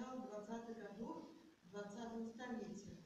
начала 20-х годов 20-го столетия.